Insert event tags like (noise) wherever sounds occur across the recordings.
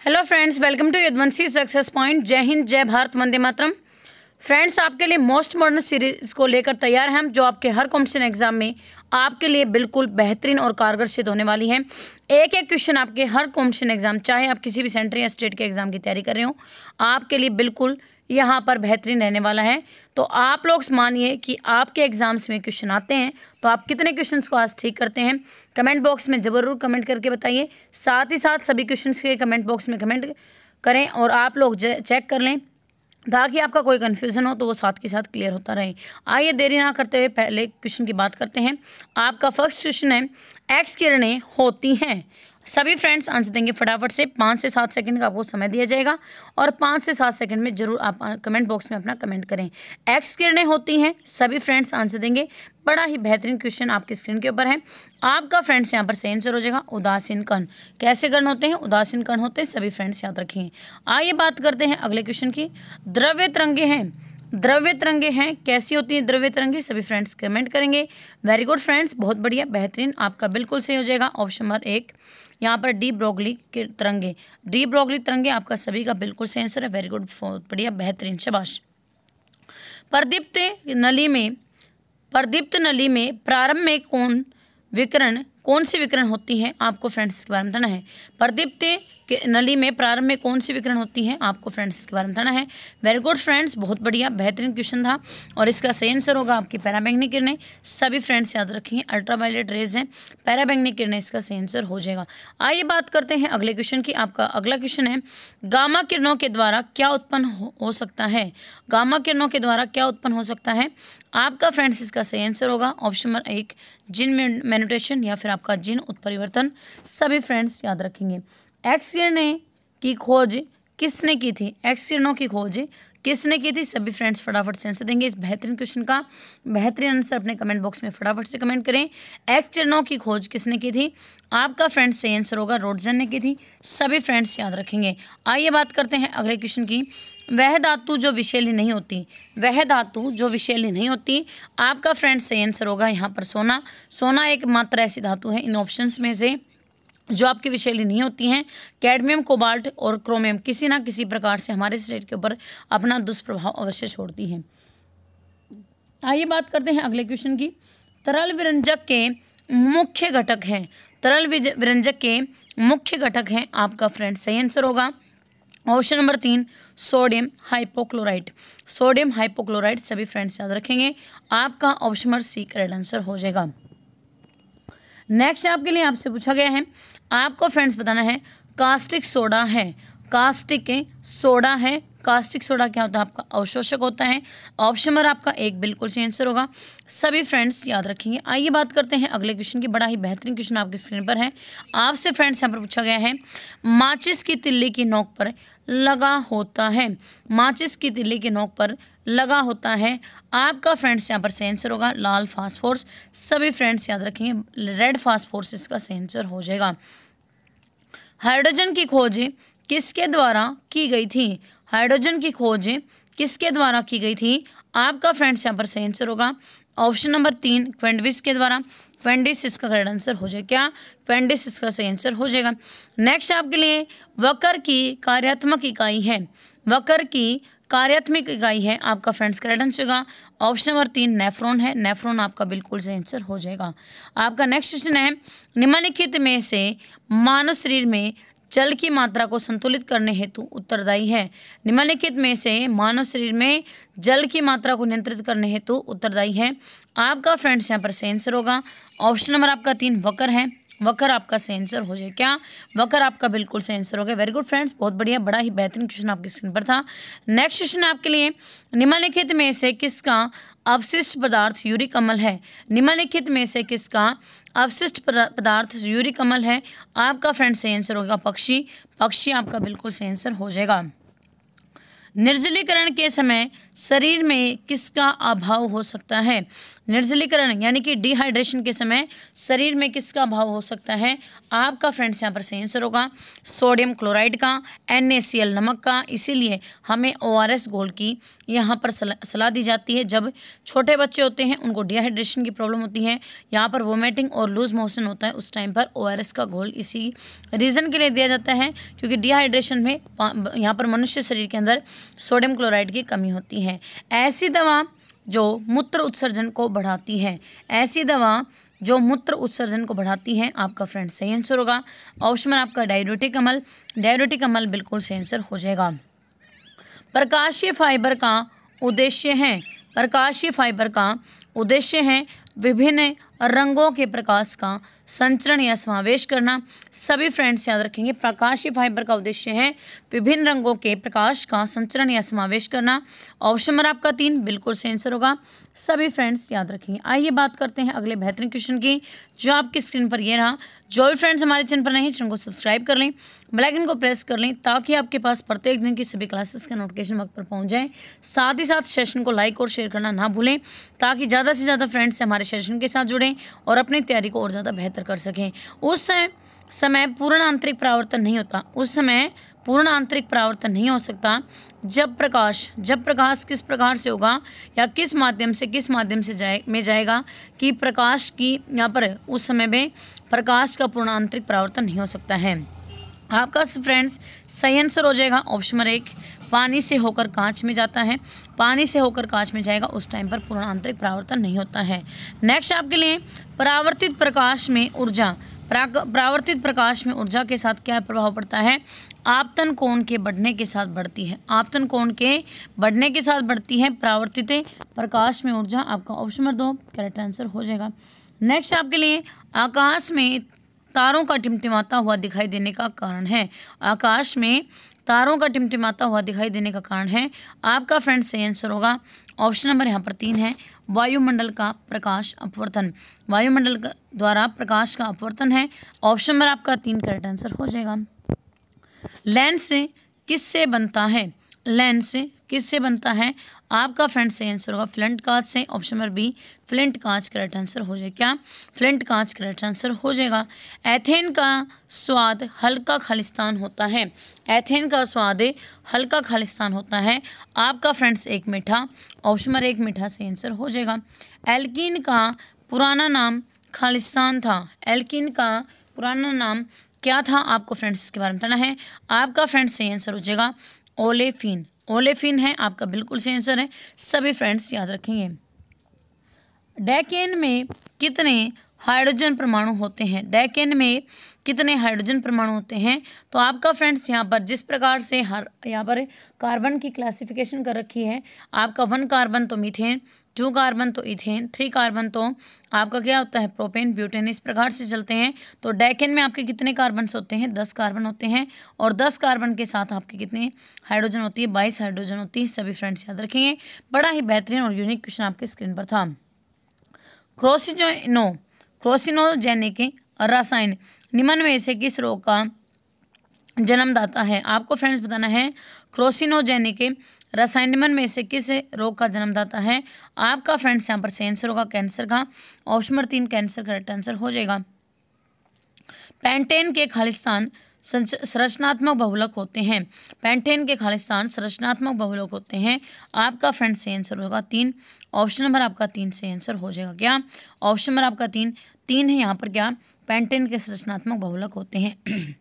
Hello friends welcome to Yadvanshi success point जय हिंद जय Bharat Vande Mataram friends आपके लिए मोस्ट मॉडर्न सीरीज़ को लेकर तैयार हैं हम, जो आपके हर कॉम्पिटिशन एग्ज़ाम में आपके लिए बिल्कुल बेहतरीन और कारगर सिद्ध होने वाली है। एक एक क्वेश्चन आपके हर कॉम्पिटिशन एग्ज़ाम चाहे आप किसी भी सेंटर या स्टेट के एग्ज़ाम की तैयारी कर रहे हो, आपके लिए बिल्कुल यहाँ पर बेहतरीन रहने वाला है। तो आप लोग मानिए कि आपके एग्ज़ाम्स में क्वेश्चन आते हैं तो आप कितने क्वेश्चंस को आज ठीक करते हैं? कमेंट बॉक्स में ज़रूर कमेंट करके बताइए। साथ ही साथ सभी क्वेश्चंस के कमेंट बॉक्स में कमेंट करें और आप लोग चेक कर लें, ताकि आपका कोई कन्फ्यूज़न हो तो वो साथ के साथ क्लियर होता रहे। आइए देरी ना करते हुए पहले क्वेश्चन की बात करते हैं। आपका फ़र्स्ट क्वेश्चन है एक्स किरणें होती हैं। सभी फ्रेंड्स आंसर देंगे फटाफट से। पाँच से सात सेकंड का आपको समय दिया जाएगा और पाँच से सात सेकंड में ज़रूर आप कमेंट बॉक्स में अपना कमेंट करें। एक्स किरणें होती हैं, सभी फ्रेंड्स आंसर देंगे। बड़ा ही बेहतरीन क्वेश्चन आपकी स्क्रीन के ऊपर है। आपका फ्रेंड्स यहाँ पर सही आंसर हो जाएगा, उदासीन कण। कैसे कर्ण होते हैं? उदासीन कर्ण होते हैं, सभी फ्रेंड्स याद रखेंगे आइए बात करते हैं अगले क्वेश्चन की। द्रव्य तिरंगे हैं। द्रव्य तरंगे हैं। कैसी होती हैं द्रव्य तरंगे सभी फ्रेंड्स कमेंट करेंगे। वेरी गुड फ्रेंड्स बहुत बढ़िया, बेहतरीन, आपका बिल्कुल सही हो जाएगा। ऑप्शन नंबर एक, यहाँ पर डी ब्रोगली के तरंगे। डी ब्रोगली तरंगे, आपका सभी का बिल्कुल सही आंसर है। वेरी गुड बहुत बढ़िया, बेहतरीन, शबाश। प्रदीप्त नली में, प्रदीप्त नली में प्रारंभ में कौन विकरण, कौन सी विकरण होती है? आपको फ्रेंड्स इसके बारे में बताना है। प्रदीप्त के नली में प्रारंभ में कौन सी विकरण होती है आपको फ्रेंड्स इसके बारे में बताना है। वेरी गुड फ्रेंड्स बहुत बढ़िया बेहतरीन क्वेश्चन था। और इसका सही आंसर होगा आपकी पैराबैंगनी किरणें। सभी फ्रेंड्स याद रखेंगे अल्ट्रावायलेट रेज हैं पैराबैंगनी किरणें इसका सही आंसर हो जाएगा। आइए बात करते हैं अगले क्वेश्चन की आपका अगला क्वेश्चन है गामा किरणों के द्वारा क्या उत्पन्न हो, सकता है? गामा किरणों के द्वारा क्या उत्पन्न हो सकता है? आपका फ्रेंड्स इसका सही आंसर होगा। ऑप्शन नंबर एक जिन मैनुटेशन या फिर आपका जिन उत्परिवर्तन। सभी फ्रेंड्स याद रखेंगे। एक्स किरणें की खोज किसने की थी? एक्स किरणों की खोज किसने की थी? सभी फ्रेंड्स फटाफट से आंसर देंगे इस बेहतरीन क्वेश्चन का। बेहतरीन आंसर अपने कमेंट बॉक्स में फटाफट से कमेंट करें। एक्स किरणों की खोज किसने की थी? आपका फ्रेंड्स सही आंसर होगा, रोडजन ने की थी। सभी फ्रेंड्स याद रखेंगे। आइए बात करते हैं अगले क्वेश्चन की। वह धातु जो विषैली नहीं होती, वह धातु जो विषैली नहीं होती, आपका फ्रेंड्स सही आंसर होगा यहाँ पर सोना। सोना एक मात्र ऐसी धातु है, इन ऑप्शंस में से जो आपकी नहीं होती हैं, कैडमियम, कोबाल्ट और क्रोमियम, किसी ना किसी प्रकार से हमारे शरीर के ऊपर अपना दुष्प्रभाव अवश्य छोड़ती हैं। आइए बात करते हैं अगले क्वेश्चन की। तरल विरंजक के मुख्य घटक हैं। तरल विरंजक के मुख्य घटक हैं आपका फ्रेंड सही आंसर होगा। ऑप्शन नंबर तीन सोडियम हाइपोक्लोराइड सोडियम हाइपोक्लोराइड सभी फ्रेंड्स याद रखेंगे। आपका option number C correct answer हो जाएगा। नेक्स्ट आपके लिए आपसे पूछा गया है, आपको फ्रेंड्स बताना है कास्टिक सोडा है। कास्टिक सोडा है। कास्टिक सोडा क्या होता है? आपका अवशोषक होता है। ऑप्शन नंबर आपका एक बिल्कुल सही आंसर होगा। सभी फ्रेंड्स याद रखेंगे। आइए बात करते हैं अगले क्वेश्चन की। बड़ा ही बेहतरीन क्वेश्चन आपकी स्क्रीन पर है। आपसे फ्रेंड्स यहाँ पर पूछा गया है, माचिस की तिल्ली की नोक पर लगा होता है। माचिस की तिल्ली की नोक पर लगा होता है। आपका फ्रेंड्स यहाँ पर सही आंसर होगा, लाल फास्फोर्स सभी फ्रेंड्स याद रखेंगे रेड फास्फोर्स इसका सही आंसर हो जाएगा। हाइड्रोजन की खोज किसके द्वारा की गई थी? हाइड्रोजन की खोज किसके द्वारा की गई थी? आपका फ्रेंड्स यहाँ पर सही आंसर होगा। ऑप्शन नंबर तीन क्वेंडविस के द्वारा। क्वेंडिस इसका करेक्ट आंसर हो जाएगा क्या? क्वेंडिस इसका सही आंसर हो जाएगा। नेक्स्ट आपके लिए वकर की कार्यात्मक इकाई है। वकर की कार्यात्मक इकाई है आपका friends correct answer option number तीन नेफ्रॉन है। नेफ्रॉन आपका बिल्कुल सही आंसर हो जाएगा। आपका नेक्स्ट क्वेश्चन है, निम्नलिखित में से मानव शरीर में जल की मात्रा को संतुलित करने हेतु उत्तरदायी है। निम्नलिखित में से मानव शरीर में जल की मात्रा को नियंत्रित करने हेतु उत्तरदायी है। आपका फ्रेंड्स यहाँ पर सही आंसर होगा। ऑप्शन नंबर आपका तीन, वकर है। वकर आपका सही आंसर हो जाए। क्या वकर आपका बिल्कुल सही आंसर हो गया? वेरी गुड फ्रेंड्स बहुत बढ़िया, बड़ा ही बेहतरीन क्वेश्चन आपकी स्क्रीन पर था। नेक्स्ट क्वेश्चन आपके लिए, निम्नलिखित में से किसका अवशिष्ट पदार्थ यूरिक अमल है? निम्नलिखित में से किसका अवशिष्ट पदार्थ यूरिक अमल है? आपका फ्रेंड सही आंसर होगा पक्षी। पक्षी आपका बिल्कुल सही आंसर हो जाएगा। निर्जलीकरण के समय शरीर में किसका अभाव हो सकता है? निर्जलीकरण, यानी कि डिहाइड्रेशन के समय शरीर में किसका अभाव हो सकता है? आपका फ्रेंड्स यहाँ पर सही आंसर होगा। सोडियम क्लोराइड का एन नमक का, इसीलिए हमें ओ आर एस घोल की यहाँ पर सलाह दी जाती है। जब छोटे बच्चे होते हैं, उनको डिहाइड्रेशन की प्रॉब्लम होती है। यहाँ पर वोमिटिंग और लूज मोशन होता है, उस टाइम पर ओआरएस का घोल इसी रीज़न के लिए दिया जाता है। क्योंकि डिहाइड्रेशन में यहाँ पर मनुष्य शरीर के अंदर सोडियम क्लोराइड की कमी होती है। ऐसी दवा जो मूत्र उत्सर्जन को बढ़ाती है। ऐसी दवा जो मूत्र उत्सर्जन को बढ़ाती है, आपका फ्रेंड सही आंसर होगा। ऑप्शन आपका डायरोटिक अमल। डायरोटिक अमल बिल्कुल सही आंसर हो जाएगा। प्रकाशीय फाइबर का उद्देश्य है। प्रकाशीय फाइबर का उद्देश्य है विभिन्न रंगों के प्रकाश का संचरण या समावेश करना। सभी फ्रेंड्स याद रखेंगे प्रकाशीय फाइबर का उद्देश्य है। विभिन्न रंगों के प्रकाश का संचरण या समावेश करना। ऑप्शन नंबर आपका तीन, बिल्कुल से आंसर होगा। सभी फ्रेंड्स याद रखेंगे। आइए बात करते हैं अगले बेहतरीन क्वेश्चन की, जो आपकी स्क्रीन पर यह रहा। जो भी फ्रेंड्स हमारे चैनल पर नहीं, चैनल को सब्सक्राइब कर लें। बेलाइकन को प्रेस कर लें, ताकि आपके पास प्रत्येक दिन की सभी क्लासेस का नोटिफिकेशन वक्त पर पहुँच जाए। साथ ही साथ सेशन को लाइक और शेयर करना ना भूलें, ताकि ज़्यादा से ज़्यादा फ्रेंड्स हमारे सेशन के साथ जुड़ें। और अपनी तैयारी को और ज़्यादा बेहतर कर सकें। उस समय पूर्ण आंतरिक परावर्तन नहीं होता। उस समय पूर्ण आंतरिक परावर्तन नहीं हो सकता। जब प्रकाश जब प्रकाश किस प्रकार से होगा या किस माध्यम से, किस माध्यम से जाए, में जाएगा कि प्रकाश की, यहाँ पर उस समय में प्रकाश का पूर्ण आंतरिक परावर्तन नहीं हो सकता है। आपका फ्रेंड्स सही आंसर हो जाएगा ऑप्शन नंबर एक। पानी से होकर कांच में जाता है। पानी से होकर कांच में जाएगा, उस टाइम पर पूर्ण आंतरिक परावर्तन नहीं होता है। नेक्स्ट आपके लिए, परावर्तित प्रकाश में ऊर्जा। परावर्तित प्रकाश में ऊर्जा के साथ क्या प्रभाव पड़ता है? आपतन कोण के बढ़ने के साथ बढ़ती है। आपतन कोण के बढ़ने के साथ बढ़ती है, परावर्तित प्रकाश में ऊर्जा। आपका ऑप्शन नंबर दो करेक्ट आंसर हो जाएगा। नेक्स्ट आपके लिए, आकाश में तारों का टिमटिमाता हुआ दिखाई देने का कारण है। आकाश में तारों का टिमटिमाता हुआ दिखाई देने का कारण है। आपका फ्रेंड सही आंसर होगा। ऑप्शन नंबर यहाँ पर तीन है। वायुमंडल का प्रकाश अपवर्तन। वायुमंडल द्वारा प्रकाश का अपवर्तन है। ऑप्शन नंबर आपका तीन करेक्ट आंसर हो जाएगा। लेंस किससे बनता है? लेंस किससे बनता है? आपका फ्रेंड से आंसर होगा फ्लंट कांच से, ऑप्शन नंबर बी, फ्लिंट कांच करेक्ट आंसर हो जाएगा क्या? फ्लिंट कांच करेक्ट आंसर हो जाएगा। एथेन का स्वाद हल्का खालिस्तान होता है। एथेन का स्वाद हल्का खालिस्तान होता है। आपका फ्रेंड्स एक मीठा, ऑप्शन नंबर एक मीठा से आंसर हो जाएगा। एल्किन का पुराना नाम खालिस्तान था। एल्किन का पुराना नाम क्या था? आपको फ्रेंड्स इसके बारे में बताना है। आपका फ्रेंड्स सही आंसर हो जाएगा ओलेफिन। ओलेफिन है, आपका बिल्कुल सही आंसर है, सभी फ्रेंड्स याद रखेंगे। डैकेन में कितने हाइड्रोजन परमाणु होते हैं? डैकेन में कितने हाइड्रोजन परमाणु होते हैं? तो आपका फ्रेंड्स यहाँ पर जिस प्रकार से हर, यहाँ पर कार्बन की क्लासिफिकेशन कर रखी है, आपका वन कार्बन तो मीथेन टू कार्बन तो इथेन, थ्री कार्बन तो आपका क्या होता है? प्रोपेन, ब्यूटेन, इस प्रकार से चलते हैं। तो डैकेन में आपके कितने कार्बन होते हैं? दस कार्बन होते हैं। और दस कार्बन के साथ आपके कितने हाइड्रोजन होती है? बाईस हाइड्रोजन होती है। सभी फ्रेंड्स याद रखेंगे। बड़ा ही बेहतरीन और यूनिक क्वेश्चन आपके स्क्रीन पर था। क्रोसिनो क्रोसिनोजेनिक रसायन निम्न में से किस रोग का जन्मदाता है? आपको फ्रेंड्स बताना है क्रोसिनोजेनिक रसायन निम्न में से किस रोग का जन्मदाता है? आपका फ्रेंड्स यहाँ पर से आंसर होगा कैंसर का ऑप्शन नंबर तीन कैंसर करेक्ट आंसर हो जाएगा। पेंटेन के खालिस्तान संरचनात्मक बहुलक होते हैं। पेंटेन के खालिस्तान संरचनात्मक बहुलक होते हैं। आपका फ्रेंड से आंसर होगा तीन। ऑप्शन नंबर आपका तीन से आंसर हो जाएगा क्या? ऑप्शन नंबर आपका तीन। तीन है यहाँ पर क्या? पेंटेन के संरचनात्मक बहुलक होते हैं। (clears throat)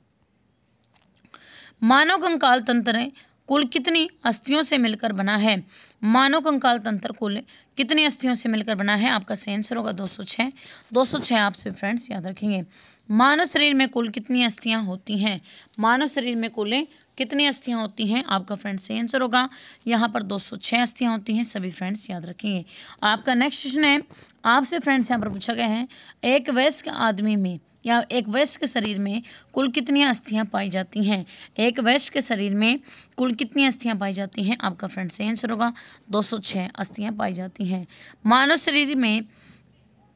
मानव कंकाल तंत्र कुल कितनी अस्थियों से मिलकर बना है? मानव कंकाल तंत्र कुल कितनी अस्थियों से मिलकर बना है? आपका सही आंसर होगा दो सौ छः दो सौ छः आपसे फ्रेंड्स याद रखेंगे। मानव शरीर में कुल कितनी अस्थियाँ होती हैं? मानव शरीर में कुल कितनी अस्थियाँ होती हैं? आपका फ्रेंड्स सही आंसर होगा। यहाँ पर दो सौ छः अस्थियाँ होती हैं, सभी फ्रेंड्स याद रखेंगे। आपका नेक्स्ट क्वेश्चन है। आपसे फ्रेंड्स यहाँ पर पूछा गया है, एक वयस्क आदमी में या एक वयस्क शरीर में कुल कितनी अस्थियाँ पाई जाती हैं? एक वयस्क शरीर में कुल कितनी अस्थियाँ पाई जाती हैं? आपका फ्रेंड से आंसर होगा। 206 अस्थियाँ पाई जाती हैं। मानव शरीर में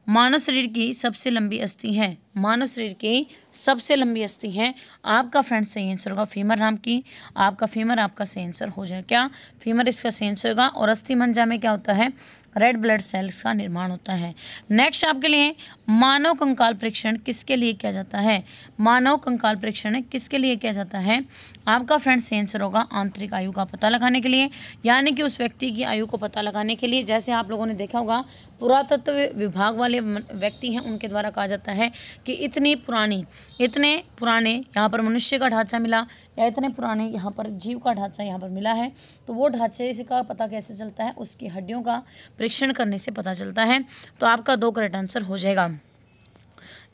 मानव शरीर की सबसे लंबी अस्थि है। मानव शरीर की सबसे लंबी अस्थि है। आपका फ्रेंड सही आंसर होगा फीमर नाम की। आपका फीमर आपका सही आंसर हो जाएगा क्या? फीमर इसका सही आंसर होगा और अस्थि मंजा में क्या होता है? रेड ब्लड सेल्स का निर्माण होता है। नेक्स्ट आपके लिए मानव कंकाल परीक्षण किसके लिए किया जाता है? मानव कंकाल परीक्षण किसके लिए किया जाता है? आपका फ्रेंड सही आंसर होगा आंतरिक आयु का पता लगाने के लिए, यानी कि उस व्यक्ति की आयु को पता लगाने के लिए। जैसे आप लोगों ने देखा होगा, पुरातत्व विभाग वाले व्यक्ति हैं, उनके द्वारा कहा जाता है कि इतनी पुरानी, इतने पुराने यहाँ पर मनुष्य का ढांचा मिला या इतने पुराने यहाँ पर जीव का ढांचा यहाँ पर मिला है तो वो ढांचे का पता कैसे चलता है, उसकी हड्डियों का परीक्षण करने से पता चलता है। तो आपका दो करेक्ट आंसर हो जाएगा।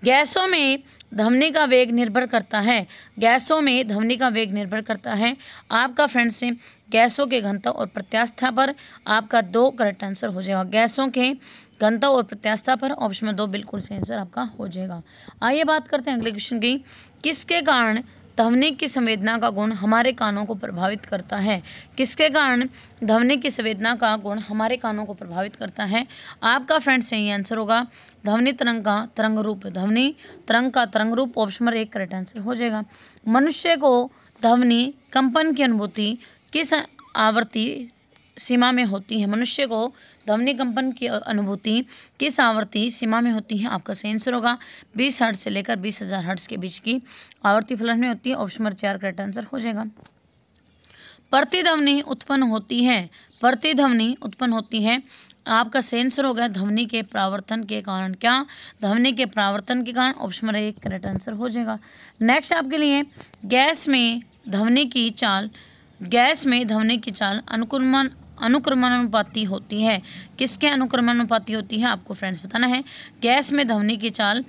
गैसों में धमनी का वेग निर्भर करता है। गैसों में धमनी का वेग निर्भर करता है। आपका फ्रेंड से गैसों के घनत्व और प्रत्यास्था पर आपका दो करेक्ट आंसर हो जाएगा। गैसों के घनता और प्रत्यास्था पर ऑप्शन में दो बिल्कुल सही आंसर आपका हो जाएगा। आइए बात करते हैं अगले क्वेश्चन की। किसके कारण ध्वनि की संवेदना का गुण हमारे कानों को प्रभावित करता है। किसके कारण? ध्वनि की संवेदना का गुण हमारे कानों को प्रभावित करता है। आपका फ्रेंड सही आंसर होगा। ध्वनि तरंग का तरंग रूप, ध्वनि तरंग का तरंग रूप ऑप्शन एक करेक्ट आंसर हो जाएगा। मनुष्य को ध्वनि कंपन की अनुभूति किस आवृत्ति सीमा में होती है? मनुष्य को ध्वनि कंपन की अनुभूति किस आवृत्ति सीमा में होती है। आपका सही आंसर होगा। बीस हर्ट्ज से लेकर बीस हज़ार हर्ट्ज के बीच की आवर्ती फलन में होती है। ऑप्शन नंबर चार करेक्ट आंसर हो जाएगा। प्रतिध्वनि उत्पन्न होती है। प्रतिध्वनि उत्पन्न होती है। आपका सेंसर हो गया ध्वनि के प्रावर्तन के कारण। क्या? ध्वनि के प्रावर्तन के कारण। ऑप्शन नंबर एक करेक्ट आंसर हो जाएगा। नेक्स्ट आपके लिए गैस में ध्वनि की चाल गैस में ध्वनि की चाल अनुक्रमण अनुक्रमणानुपाती होती है। किसके अनुक्रमणानुपाती होती है, आपको फ्रेंड्स बताना है। गैस में ध्वनि की चाल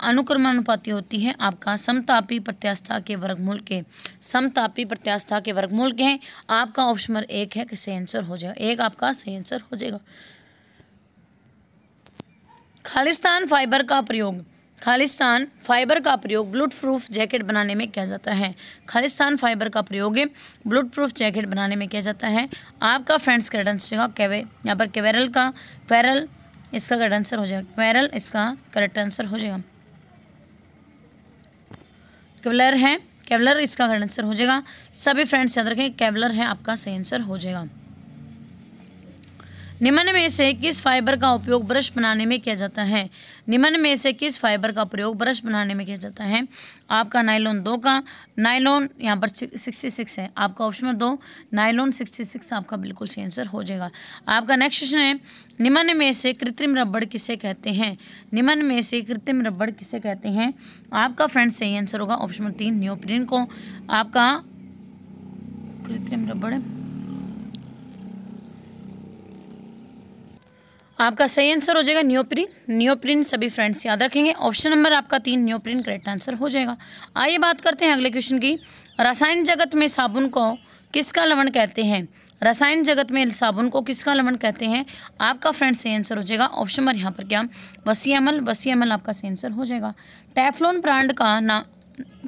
अनुक्रमानुपाती होती है आपका समतापी प्रत्यास्था के वर्गमूल के। समतापी प्रत्यास्था के वर्गमूल के हैं। आपका ऑप्शन नंबर एक है सही आंसर हो जाएगा एक आपका सही आंसर हो जाएगा। खालिस्तान फाइबर का प्रयोग। खालिस्तान फाइबर का प्रयोग ब्लूट प्रूफ जैकेट बनाने में किया जाता है। खालिस्तान फाइबर का प्रयोग ब्लूट प्रूफ जैकेट बनाने में किया जाता है। आपका फ्रेंड्स का आंसर होगा, कैवे, यहाँ पर कैवेरल का पैरल इसका करेक्ट आंसर हो जाएगा पैरल इसका करेक्ट आंसर हो जाएगा। केवलर है, केवलर, इसका करेक्ट आंसर हो जाएगा। सभी फ्रेंड्स याद रखें, केवलर है, आपका सही आंसर हो जाएगा। निम्न में से किस फाइबर का उपयोग ब्रश बनाने में किया जाता है? निम्न में से किस फाइबर का प्रयोग ब्रश बनाने में किया जाता है? आपका नाइलॉन दो का। नाइलॉन यहाँ पर सिक्सटी सिक्स है। आपका ऑप्शन नंबर दो नाइलॉन सिक्सटी सिक्स आपका बिल्कुल सही आंसर हो जाएगा। आपका नेक्स्ट क्वेश्चन है, निम्न में से कृत्रिम रबड़ किसे कहते हैं? निम्न में से कृत्रिम रबड़ किसे कहते हैं? आपका फ्रेंड सही आंसर होगा, ऑप्शन नंबर तीन न्योप्रिन को। आपका कृत्रिम रबड़ आपका सही आंसर हो जाएगा न्योप्रिन न्योप्रिन सभी फ्रेंड्स याद रखेंगे. ऑप्शन नंबर आपका तीन न्योप्रिन करेक्ट आंसर हो जाएगा. आइए बात करते हैं अगले क्वेश्चन की. रासायन जगत में साबुन को किसका लवण कहते हैं? रसायन जगत में साबुन को किसका लवण कहते हैं? आपका फ्रेंड सही आंसर हो जाएगा. ऑप्शन नंबर यहाँ पर क्या? वसी अमल वसी अमल आपका सही आंसर हो जाएगा. टैफलोन ब्रांड का ना,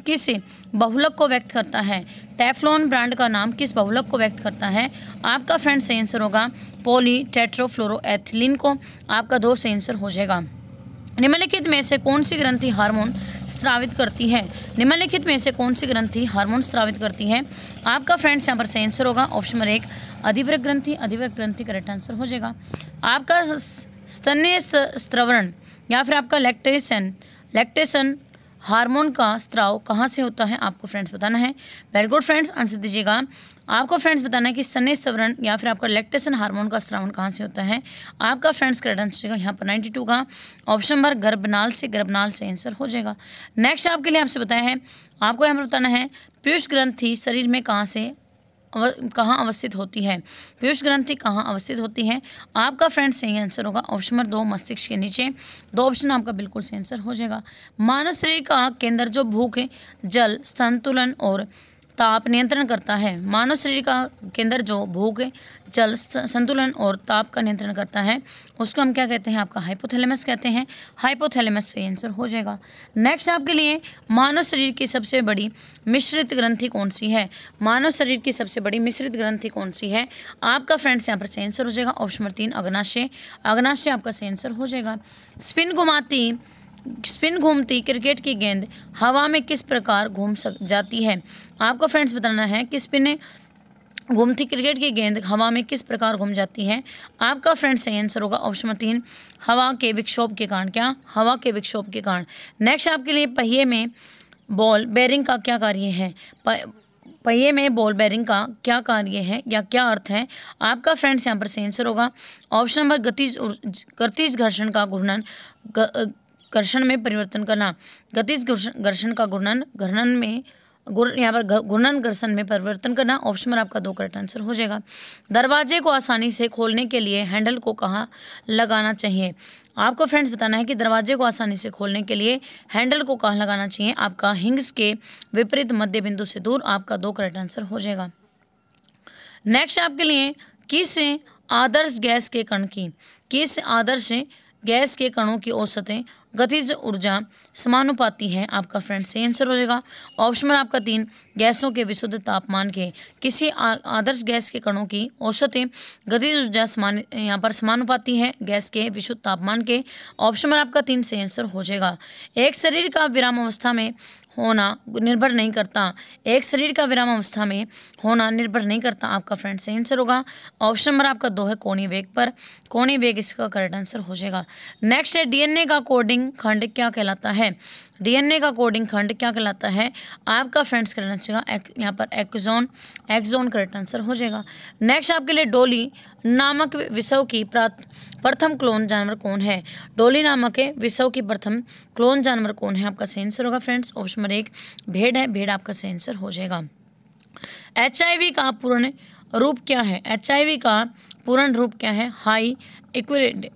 किस? बहुलक को व्यक्त करता है. टेफ्लॉन ब्रांड का नाम किस बहुलक को व्यक्त करता है? आपका फ्रेंड सही आंसर होगा पोली टेट्रोफ्लोरोएथिलीन को। आपका दो सही आंसर हो जाएगा। निम्नलिखित में से कौन सी ग्रंथि हार्मोन स्त्रावित करती है? निम्नलिखित में से कौन सी ग्रंथि हार्मोन स्त्रावित करती है? आपका फ्रेंड्स यहाँ पर सही आंसर होगा ऑप्शन नंबर एक अधिवृत ग्रंथि। अधिवृत ग्रंथि करेक्ट आंसर हो जाएगा। आपका स्तन्य स्त्रवण या फिर आपका लैक्टेशन लैक्टेशन हार्मोन का स्त्राव कहाँ से होता है, आपको फ्रेंड्स बताना है। वेरी गुड फ्रेंड्स आंसर दीजिएगा। आपको फ्रेंड्स बताना है कि सन्नी स्तवरण या फिर आपका लैक्टेशन हार्मोन का स्त्रावण कहाँ से होता है। आपका फ्रेंड्स करेक्ट आंसर यहाँ पर नाइन्टी टू का। ऑप्शन नंबर गर्भनाल से गर्भनाल से आंसर हो जाएगा। नेक्स्ट आपके लिए आपसे बताया है। आपको यहाँ पर बताना है, पीयूष ग्रंथि शरीर में कहाँ से कहाँ अवस्थित होती है? पीयूष ग्रंथि कहाँ अवस्थित होती है? आपका फ्रेंड सही आंसर होगा। ऑप्शन नंबर दो, मस्तिष्क के नीचे। दो ऑप्शन आपका बिल्कुल सही आंसर हो जाएगा। मानव शरीर का केंद्र जो भूख जल, संतुलन और ताप नियंत्रण करता है। मानव शरीर का केंद्र जो भूख जल संतुलन और ताप का नियंत्रण करता है, उसको हम क्या कहते हैं? आपका हाइपोथैलेमस कहते हैं। हाइपोथैलेमस से आंसर हो जाएगा। नेक्स्ट आपके लिए मानव शरीर की सबसे बड़ी मिश्रित ग्रंथि कौन सी है? मानव शरीर की सबसे बड़ी मिश्रित ग्रंथि कौन सी है? आपका फ्रेंड्स यहाँ पर सही आंसर हो जाएगा। ऑप्शन नंबर तीन, अग्नाशय। अग्नाशय आपका सही आंसर हो जाएगा। स्पिन घुमाती स्पिन घूमती, क्रिकेट की गेंद हवा में किस प्रकार घूम सक, जाती है? आपको फ्रेंड्स बताना है कि स्पिन घूमती, क्रिकेट की गेंद हवा में किस प्रकार घूम जाती है? आपका फ्रेंड सही आंसर होगा ऑप्शन नंबर तीन, हवा के विक्षोभ के कारण। क्या? हवा के विक्षोभ के कारण। नेक्स्ट आपके लिए पहिए में बॉल बैरिंग का क्या कार्य है? पहिए में बॉल बैरिंग का क्या कार्य है या क्या अर्थ है? आपका फ्रेंड्स यहाँ पर सही आंसर होगा। ऑप्शन नंबर गतिज गतिज घर्षण का घूर्णन घर्षण में परिवर्तन करना, गतिज घर्षण का घूर्णन, घर्णन में, गुर, यहाँ पर घूर्णन घर्षण में परिवर्तन करना ऑप्शन नंबर आपका दो करेक्ट आंसर हो जाएगा। दरवाजे को आसानी से खोलने के लिए हैंडल को कहाँ लगाना चाहिए? आपको फ्रेंड्स बताना है कि दरवाजे को आसानी से खोलने के लिए हैंडल को कहाँ लगाना चाहिए? आपका हिंग्स के विपरीत मध्य बिंदु से दूर आपका दो करेक्ट आंसर हो जाएगा। नेक्स्ट आपके लिए किस आदर्श गैस के कण की, किस आदर्श गैस के कणों की औसतें, गतिज ऊर्जा समानुपाती है, आपका फ्रेंड से आंसर हो जाएगा। ऑप्शन नंबर आपका तीन, गैसों के विशुद्ध तापमान के। किसी आदर्श गैस के कणों की औसतें, गतिज ऊर्जा समान, यहाँ पर समानुपाती है, गैस के विशुद्ध तापमान के। ऑप्शन नंबर आपका तीन से आंसर हो जाएगा। एक शरीर का विराम अवस्था में होना निर्भर नहीं करता। एक शरीर का विराम अवस्था में होना निर्भर नहीं करता, आपका फ्रेंड सही आंसर होगा। ऑप्शन नंबर आपका दो है कोनी वेग पर। कोनी वेग इसका करेक्ट आंसर हो जाएगा। नेक्स्ट है डीएनए का कोडिंग खंड क्या कहलाता है? डीएनए का कोडिंग खंड क्या कहलाता है? आपका फ्रेंड्स करना चाहिए। यहाँ पर एक्जोन एक्जोन करेक्ट आंसर हो जाएगा। नेक्स्ट आपके लिए डोली नामक विषव की प्रथम क्लोन जानवर कौन है? डोली नामक विषव की प्रथम क्लोन जानवर कौन है? आपका सही आंसर होगा फ्रेंड्स ऑप्शन नंबर एक, भेड़ है। भेड़ आपका सही आंसर हो जाएगा। एच का पूर्ण रूप क्या है? एच का पूर्ण रूप क्या है? हाई इक्विलेड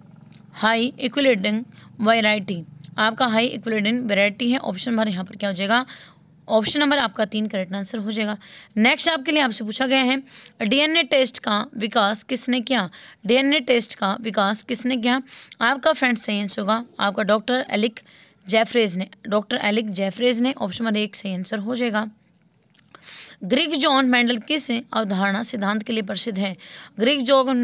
हाई इक्विलेडिंग वायराइटी आपका हाई इक्विलिडियन वेराइटी है ऑप्शन नंबर यहाँ पर क्या हो जाएगा? ऑप्शन नंबर आपका तीन करेक्ट आंसर हो जाएगा। नेक्स्ट आपके लिए आपसे पूछा गया है डीएनए टेस्ट का विकास किसने किया? डीएनए टेस्ट का विकास किसने किया? आपका फ्रेंड सही आंसर होगा, आपका डॉक्टर एलिक जेफ्रेज ने डॉक्टर एलिक जेफरेज ने ऑप्शन नंबर एक सही आंसर हो जाएगा। ग्रीक जॉन मेंडल किस अवधारणा सिद्धांत के लिए प्रसिद्ध है? ग्रीक जॉन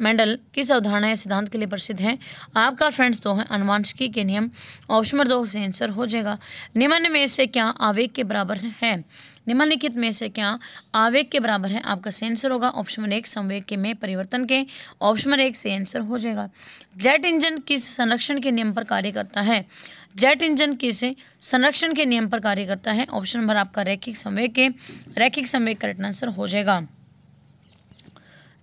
मेंडल किस अवधारणा या सिद्धांत के लिए प्रसिद्ध है? आपका फ्रेंड्स दो है अनुवांशिकी के नियम। ऑप्शन नंबर दो से आंसर हो जाएगा। निम्न में से क्या आवेग के बराबर है? निम्नलिखित में से क्या आवेग के बराबर है? आपका सेंसर होगा। ऑप्शन नंबर एक, संवेग के में परिवर्तन के। ऑप्शन नंबर एक, से आंसर हो जाएगा। जेट इंजन किस संरक्षण के नियम पर कार्य करता है? जेट इंजन किसे संरक्षण के नियम पर कार्य करता है। ऑप्शन नंबर आपका रैखिक संवेग के रैखिक संवेग करेक्ट आंसर हो जाएगा।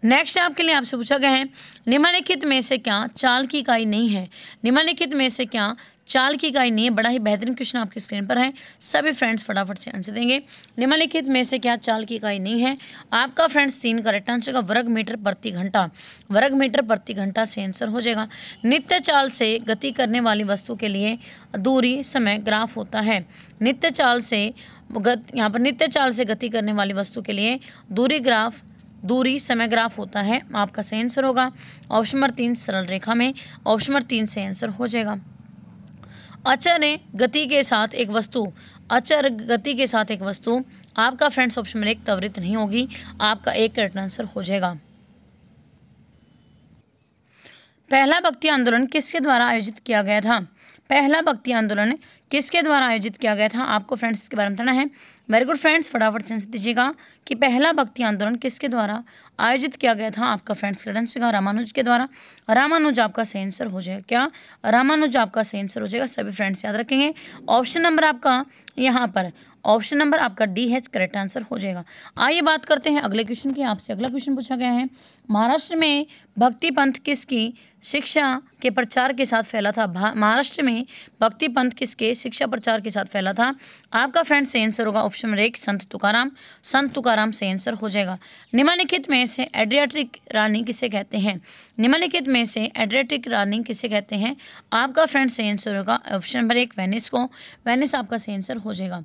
नेक्स्ट आपके लिए आपसे पूछा गया है, निम्नलिखित में से क्या चाल की इकाई नहीं है? निम्नलिखित में से क्या चाल की इकाई नहीं है? बड़ा ही बेहतरीन क्वेश्चन आपकी स्क्रीन पर है। सभी फ्रेंड्स फटाफट से आंसर देंगे। निम्नलिखित में से क्या चाल की इकाई नहीं है? आपका फ्रेंड्स तीन करेक्ट आंसर का वर्ग मीटर प्रति घंटा। वर्ग मीटर प्रति घंटा से आंसर हो जाएगा। नित्य चाल से गति करने वाली वस्तु के लिए दूरी समय ग्राफ होता है। नित्य चाल से गत, यहाँ पर नित्य चाल से गति करने वाली वस्तु के लिए दूरी ग्राफ दूरी, समय ग्राफ होता है, आपका सही आंसर होगा। ऑप्शन नंबर तीन, सरल रेखा में। ऑप्शन नंबर तीन से आंसर हो जाएगा। अचर गति के साथ एक वस्तु, अचर गति के साथ एक वस्तु, आपका फ्रेंड्स ऑप्शन में एक त्वरित नहीं होगी, आपका एक करेक्ट आंसर हो जाएगा। पहला भक्ति आंदोलन किसके द्वारा आयोजित किया गया था? पहला भक्ति आंदोलन किसके द्वारा आयोजित किया गया था? आपको फ्रेंड्स इसके बारे में बताना है। वेरी गुड फ्रेंड्स फटाफट से दीजिएगा कि पहला भक्ति आंदोलन किसके द्वारा आयोजित किया गया था? आपका फ्रेंड्स करण सिंह रामानुज के द्वारा। रामानुज आपका सही आंसर हो जाएगा। क्या? रामानुज आपका सही आंसर हो जाएगा, सभी फ्रेंड्स याद रखेंगे। ऑप्शन नंबर आपका यहाँ पर ऑप्शन नंबर आपका डी एच करेक्ट आंसर हो जाएगा। आइए बात करते हैं अगले क्वेश्चन की, आपसे अगला क्वेश्चन पूछा गया है। महाराष्ट्र में भक्ति पंथ किसकी शिक्षा के प्रचार के साथ फैला था? महाराष्ट्र में भक्ति पंथ किसके शिक्षा प्रचार के साथ फैला था? आपका फ्रेंड से आंसर होगा ऑप्शन नंबर एक, संत तुकाराम। संत तुकाराम से आंसर हो जाएगा। निम्नलिखित में से एड्रियाटिक रानी किसे कहते हैं? निम्नलिखित में से एड्रियाटिक रानी किसे कहते हैं? आपका फ्रेंड से आंसर होगा ऑप्शन नंबर एक वेनिस को। वेनिस आपका से आंसर हो जाएगा।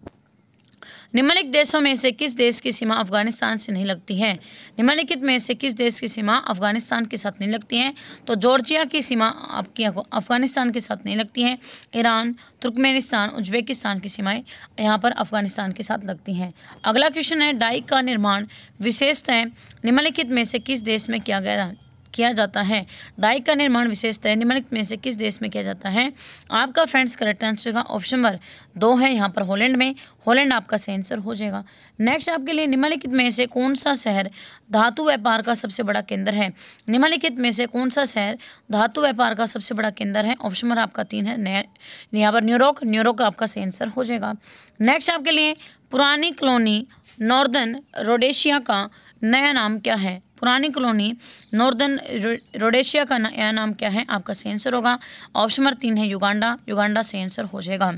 निम्नलिखित देशों में से किस देश की सीमा अफ़गानिस्तान से नहीं लगती है? निम्नलिखित में से किस देश की सीमा अफ़गानिस्तान के साथ नहीं लगती है? तो जॉर्जिया की सीमा आपकी अफ़गानिस्तान के साथ नहीं लगती है। ईरान, तुर्कमेनिस्तान, उज्बेकिस्तान की सीमाएँ यहाँ पर अफ़गानिस्तान के साथ लगती हैं। अगला क्वेश्चन है डाइक का निर्माण विशेषतः निम्नलिखित में से किस देश में किया गया किया जाता है। डाई का निर्माण विशेषतः निम्नलिखित में से किस देश में किया जाता है? आपका फ्रेंड्स करेक्ट आंसर होगा। ऑप्शन नंबर दो है यहाँ पर हॉलैंड में। हॉलैंड आपका सही आंसर हो जाएगा। नेक्स्ट आपके लिए निम्नलिखित में से कौन सा शहर धातु व्यापार का सबसे बड़ा केंद्र है? निम्नलिखित में से कौन सा शहर धातु व्यापार का सबसे बड़ा केंद्र है? ऑप्शन नंबर आपका तीन है। यहाँ पर न्यूयॉर्क न्यूयॉर्क आपका सही आंसर हो जाएगा। नेक्स्ट आपके लिए पुरानी कॉलोनी नॉर्दर्न रोडेशिया का नया नाम क्या है? पुरानी कॉलोनी नॉर्दर्न रोडेशिया का नया नाम क्या है? आपका सेंसर होगा। ऑप्शन नंबर तीन है युगांडा। युगांडा सेंसर हो जाएगा।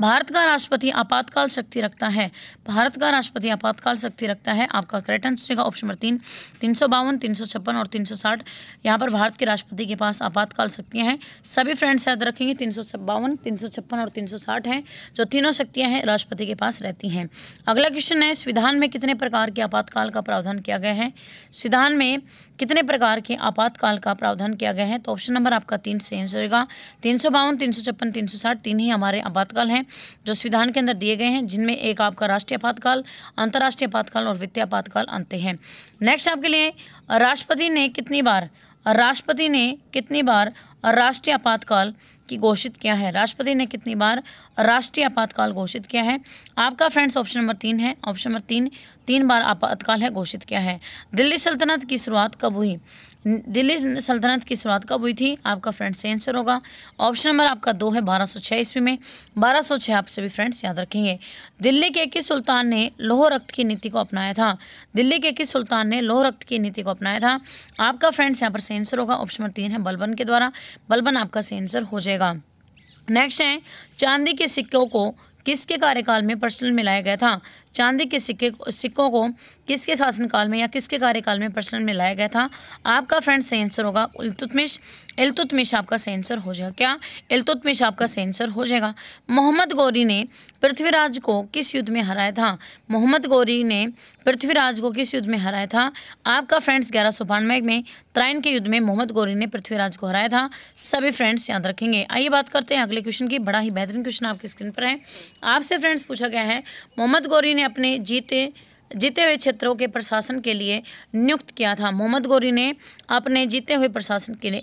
भारत का राष्ट्रपति आपातकाल शक्ति रखता है। भारत का राष्ट्रपति आपातकाल शक्ति रखता है। आपका करेक्ट आंसर ऑप्शन नंबर तीन तीन सौ बावन, तीन सौ छप्पन और तीन सौ साठ। यहाँ पर भारत के राष्ट्रपति के पास आपातकाल शक्तियाँ हैं। सभी फ्रेंड्स याद रखेंगे, तीन सौ बावन, तीन सौ छप्पन और तीन सौ साठ हैं, जो तीनों शक्तियाँ हैं, राष्ट्रपति के पास रहती हैं। अगला क्वेश्चन है, संविधान में कितने प्रकार के आपातकाल का प्रावधान किया गया है? संविधान में कितने प्रकार के आपातकाल का प्रावधान किया गया है? तो ऑप्शन नंबर आपका तीन से आंसर होगा। तीन सौ बावन, तीन सौ छप्पन, तीन सौ साठ, तीन ही हमारे आपातकाल हैं। जो संविधान के अंदर दिए गए हैं, जिनमें एक आपका राष्ट्रीय आपातकाल, अंतर्राष्ट्रीय आपातकाल और वित्तीय आपातकाल आते हैं। नेक्स्ट आपके लिए, राष्ट्रपति ने कितनी बार, राष्ट्रपति ने कितनी बार राष्ट्रीय आपातकाल की घोषित किया है? राष्ट्रपति ने कितनी बार राष्ट्रीय आपातकाल घोषित किया है? आपका फ्रेंड्स ऑप्शन नंबर तीन है। ऑप्शन नंबर तीन तीन बार आपातकाल है, घोषित किया है। दिल्ली सल्तनत की शुरुआत कब हुई? दिल्ली सल्तनत की शुरुआत कब हुई थी? आपका फ्रेंड्स आंसर होगा। ऑप्शन नंबर आपका दो है, बारह सौ छः ईस्वी में। बारह सौ छः आप सभी फ्रेंड्स याद रखेंगे। दिल्ली के किस सुल्तान ने लोह रक्त की नीति को अपनाया था? दिल्ली के किस सुल्तान ने लोह रक्त की नीति को अपनाया था? आपका फ्रेंड्स यहाँ पर से आंसर होगा। ऑप्शन नंबर तीन है, बलबन के द्वारा। बलबन आपका से आंसर हो जाएगा। नेक्स्ट है, चांदी के सिक्कों को किसके कार्यकाल में प्रचलन में लाया गया था? चांदी के सिक्के सिक्कों को किसके शासनकाल में या किसके कार्यकाल में प्रचलन में लाया गया था? आपका फ्रेंड सही आंसर होगा। इलतुतमिश इलतुतमिश आपका सही आंसर हो जाएगा। क्या? इलतुतमिश आपका सही आंसर हो जाएगा। मोहम्मद गौरी ने पृथ्वीराज को किस युद्ध में हराया था? मोहम्मद गौरी ने पृथ्वीराज को किस युद्ध में हराया था? आपका फ्रेंड्स ग्यारह सौ बानवे में त्राइन के युद्ध में मोहम्मद गौरी ने पृथ्वीराज को हराया था। सभी फ्रेंड्स याद रखेंगे। आइए बात करते हैं अगले क्वेश्चन की। बड़ा ही बेहतरीन क्वेश्चन आपकी स्क्रीन पर है। आपसे फ्रेंड्स पूछा गया है, मोहम्मद गौरी ने अपने जीते जीते हुए क्षेत्रों के प्रशासन के लिए नियुक्त किया था। मोहम्मद गौरी ने अपने जीते हुए प्रशासन के लिए,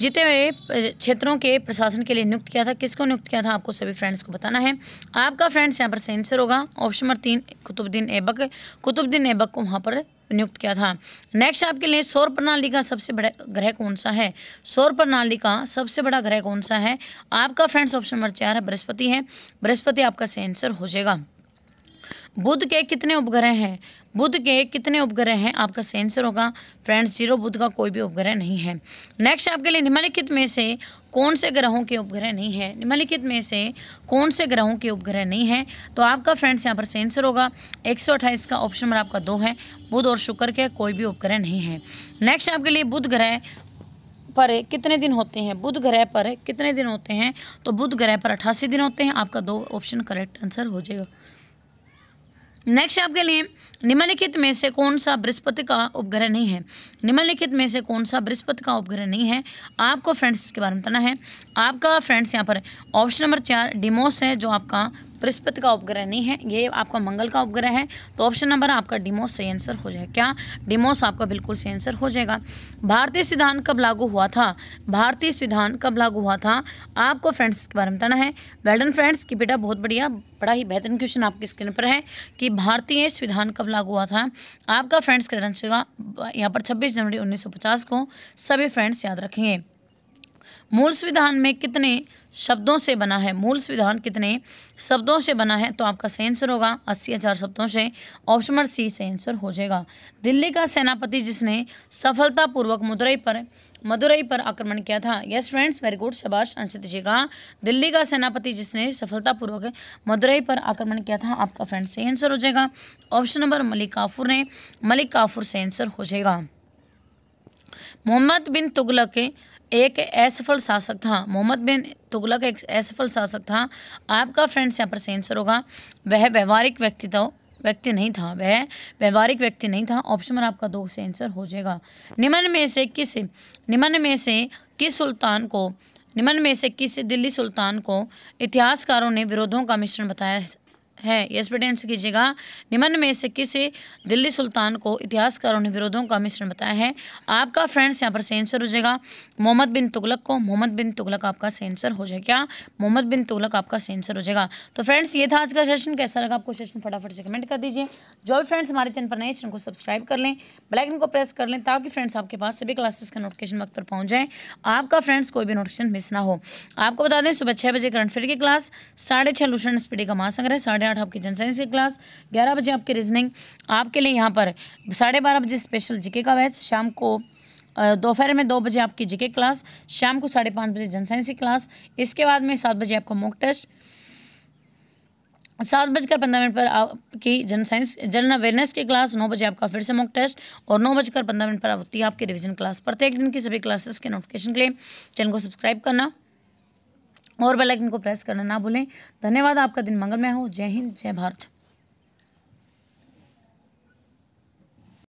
जीते हुए क्षेत्रों के प्रशासन के लिए नियुक्त किया था। किसको नियुक्त किया था? आपको सभी फ्रेंड्स को बताना है। आपका फ्रेंड्स यहाँ पर सही आंसर होगा। ऑप्शन नंबर तीन, कुतुबुद्दीन ऐबक। कुतुबुद्दीन ऐबक को वहाँ पर नियुक्त किया था। नेक्स्ट आपके लिए सौर प्रणाली का सबसे बड़ा ग्रह कौन सा है? सौर प्रणाली का सबसे बड़ा ग्रह कौन सा है? आपका फ्रेंड्स ऑप्शन नंबर चार है। बृहस्पति है। बृहस्पति आपका सही आंसर हो जाएगा। बुध के कितने उपग्रह हैं? बुध के कितने उपग्रह हैं? आपका सेंसर होगा। फ्रेंड्स ज़ीरो बुध का कोई भी उपग्रह नहीं है। नेक्स्ट आपके लिए निम्नलिखित में से कौन से ग्रहों के उपग्रह नहीं है? निम्नलिखित में से कौन से ग्रहों के उपग्रह नहीं है? तो आपका फ्रेंड्स यहाँ पर सेंसर होगा। एक सौ अट्ठाईस का ऑप्शन नंबर आपका दो है। बुध और शुक्र के कोई भी उपग्रह नहीं है। नेक्स्ट आपके लिए बुध ग्रह पर कितने दिन होते हैं? बुध ग्रह पर कितने दिन होते हैं? तो बुध ग्रह पर अठासी दिन होते हैं। आपका दो ऑप्शन करेक्ट आंसर हो जाएगा। नेक्स्ट आपके लिए, निम्नलिखित में से कौन सा बृहस्पति का उपग्रह नहीं है? निम्नलिखित में से कौन सा बृहस्पति का उपग्रह नहीं है? आपको फ्रेंड्स इसके बारे में बताना है। आपका फ्रेंड्स यहाँ पर ऑप्शन नंबर चार डिमोस है, जो आपका बृहस्पति का उपग्रह नहीं है, ये आपका मंगल का उपग्रह है तो ऑप्शन नंबर आपका डिमोस सही आंसर हो जाएगा क्या? डिमोस आपका बिल्कुल सही आंसर हो जाएगा। भारतीय संविधान कब लागू हुआ था? भारतीय संविधान कब लागू हुआ था? आपको फ्रेंड्स के बारे में बताना है। वेल्डन फ्रेंड्स की बेटा बहुत बढ़िया, बड़ा ही बेहतरीन क्वेश्चन आपकी स्क्रीन पर है कि भारतीय संविधान कब लागू हुआ था? आपका फ्रेंड्स का होगा, यहाँ पर छब्बीस जनवरी उन्नीस सौ पचास को। सभी फ्रेंड्स याद रखेंगे। मूल संविधान में कितने शब्दों से बना है। मूल संविधान कितने शब्दों से बना है तो आपका सही आंसर होगा, अस्सी हज़ार शब्दों से। ऑप्शन नंबर सी सही आंसर हो जाएगा। दिल्ली का सेनापति जिसने सफलतापूर्वक मदुरई पर मदुरई पर आक्रमण किया था। यस फ्रेंड्स, वेरी गुड, शबाश आंसर दीजिएगा। दिल्ली का सेनापति जिसने सफलतापूर्वक मदुरई पर आक्रमण किया था, आपका फ्रेंड सही आंसर हो जाएगा। ऑप्शन नंबर, मलिक काफुर ने, मलिक काफुर से आंसर हो जाएगा। मोहम्मद बिन तुगलक एक असफल शासक था, मोहम्मद बिन तुगलक एक असफल शासक था। आपका फ्रेंड्स यहाँ पर सेंसर होगा। वह व्यवहारिक व्यक्तित्व व्यक्ति नहीं था। वह व्यवहारिक व्यक्ति नहीं था। ऑप्शन नंबर आपका दो से आंसर हो जाएगा। निम्न में से किस, निम्न में से किस सुल्तान को, निम्न में से किस दिल्ली सुल्तान को इतिहासकारों ने विरोधों का मिश्रण बताया है। यस बेटे आंसर कीजिएगा। निम्न में से किसे दिल्ली सुल्तान को इतिहासकारों ने विरोधों का मिश्रण बताया है। आपका फ्रेंड्स यहाँ पर सेंसर हो जाएगा मोहम्मद बिन तुगलक को, मोहम्मद बिन तुगलक आपका सेंसर हो जाएगा क्या? मोहम्मद बिन तुगलक आपका सेंसर हो जाएगा तो फ्रेंड्स ये था आज का सेशन कैसा लगा आपको सेशन फटाफट से कमेंट कर दीजिए। जो भी फ्रेंड्स हमारे चैनल पर नए चैनल को सब्सक्राइब कर लें। बेलाइकन को प्रेस कर लें ताकि फ्रेंड्स आपके पास सभी क्लासेस का नोटिफिकेशन वक्त पर पहुँच जाए। आपका फ्रेंड्स कोई भी नोटिफिकेशन मिस ना हो। आपको बता दें, सुबह छः बजे करंट फेयर की क्लास साढ़े छः लूशन स्पीडी का महासंग्रह, साढ़े आठ आपकी जनसाइंस की क्लास ग्यारह बजे आपकी रीजनिंग आपके लिए यहाँ पर साढ़े बारह बजे स्पेशल जीके का बैच शाम को दोपहर में दो बजे आपकी जीके क्लास शाम को साढ़े पाँच बजे जनसाइंस की क्लास इसके बाद में सात बजे आपका मॉक टेस्ट सात बजकर पंद्रह मिनट पर आपकी जन साइंस जनरल अवेयरनेस की क्लास नौ बजे आपका फिर से मॉक टेस्ट और नौ बजकर पंद्रह मिनट पर होती है आपकी रिवीजन क्लास प्रत्येक दिन की सभी क्लासेस के नोटिफिकेशन के लिए चैनल को सब्सक्राइब करना। और बेल आइकन को प्रेस करना ना भूलें। धन्यवाद, आपका दिन मंगलमय हो। जय हिंद, जय भारत।